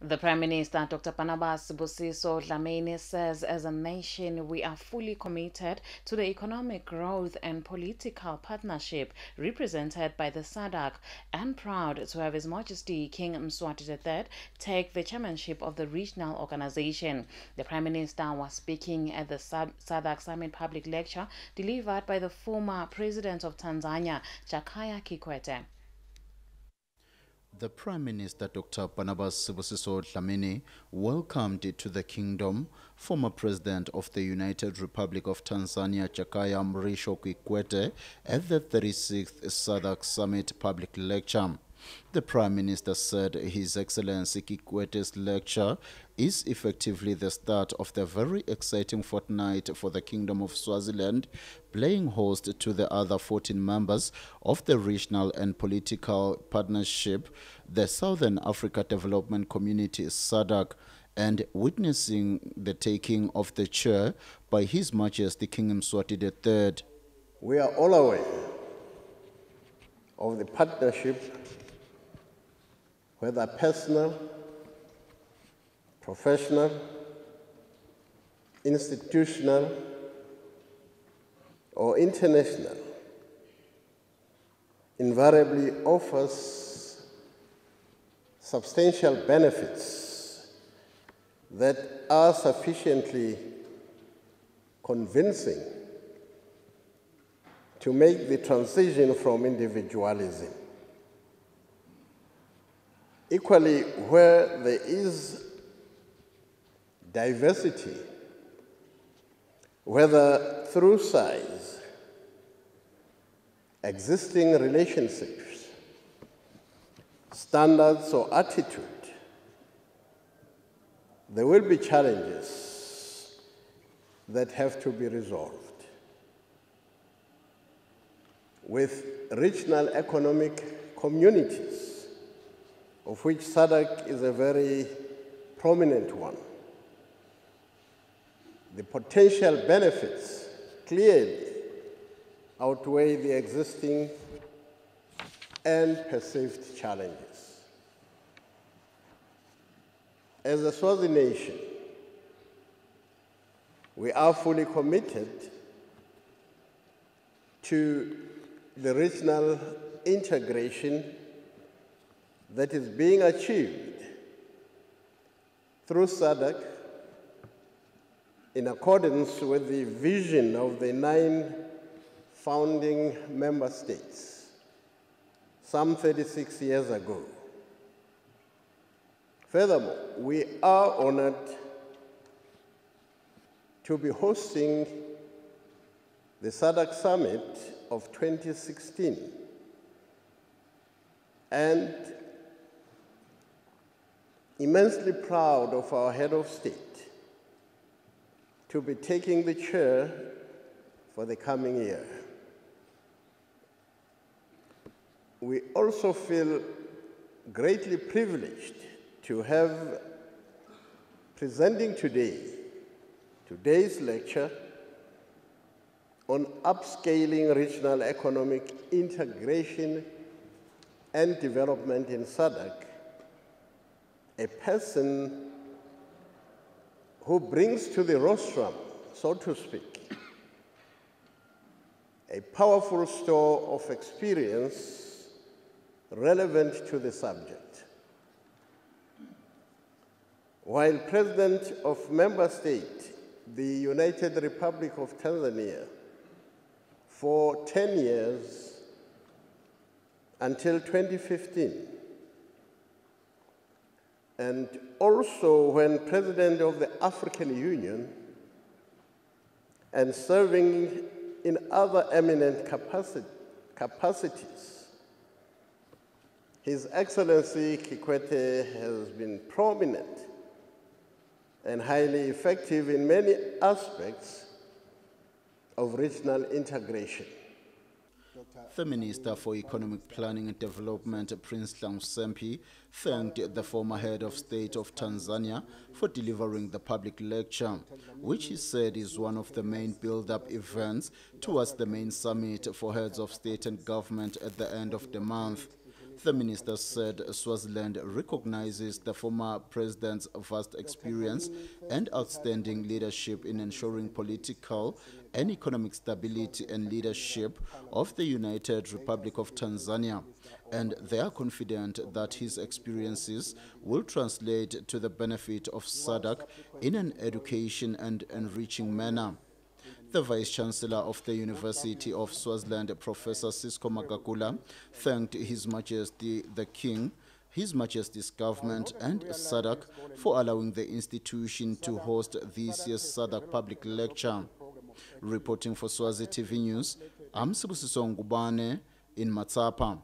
The Prime Minister, Dr. Barnabas Sibusiso Dlamini, says as a nation we are fully committed to the economic growth and political partnership represented by the SADC and proud to have His Majesty King Mswati III take the chairmanship of the regional organization. The Prime Minister was speaking at the SADC Summit public lecture delivered by the former President of Tanzania, Jakaya Kikwete. The Prime Minister Dr. Barnabas Sibusiso Dlamini welcomed to the kingdom former President of the United Republic of Tanzania Jakaya Mrisho Kikwete at the 36th SADC Summit public lecture. The Prime Minister said His Excellency Kikwete's lecture is effectively the start of the very exciting fortnight for the Kingdom of Swaziland, playing host to the other 14 members of the regional and political partnership, the Southern Africa Development Community SADC, and witnessing the taking of the chair by His Majesty King Mswati III. We are all aware of the partnership whether personal, professional, institutional, or international, invariably offers substantial benefits that are sufficiently convincing to make the transition from individualism Equally, where there is diversity, whether through size, existing relationships, standards, or attitude, there will be challenges that have to be resolved. With regional economic communities, of which SADC is a very prominent one. The potential benefits clearly outweigh the existing and perceived challenges. As a Swazi nation, we are fully committed to the regional integration that is being achieved through SADC in accordance with the vision of the nine founding member states some 36 years ago. Furthermore, we are honored to be hosting the SADC Summit of 2016 and immensely proud of our head of state to be taking the chair for the coming year. We also feel greatly privileged to have presenting today today's lecture on upscaling regional economic integration and development in SADC a person who brings to the rostrum, so to speak, a powerful store of experience relevant to the subject. While President of Member State, the United Republic of Tanzania, for 10 years until 2015, and also when president of the African Union and serving in other eminent capacities. His Excellency Kikwete has been prominent and highly effective in many aspects of regional integration. The Minister for Economic Planning and Development, Prince Sempi, thanked the former head of state of Tanzania for delivering the public lecture, which he said is one of the main build-up events towards the main summit for heads of state and government at the end of the month. The minister said Swaziland recognizes the former president's vast experience and outstanding leadership in ensuring political and economic stability and leadership of the United Republic of Tanzania. And they are confident that his experiences will translate to the benefit of SADC in an education and enriching manner. The Vice Chancellor of the University of Swaziland, Professor Cisco Magagula, thanked His Majesty the King, His Majesty's government, and SADC for allowing the institution to host this year's SADC public lecture. Reporting for Swazi TV News, I'm Sibusiso Ngubane in Matsapha.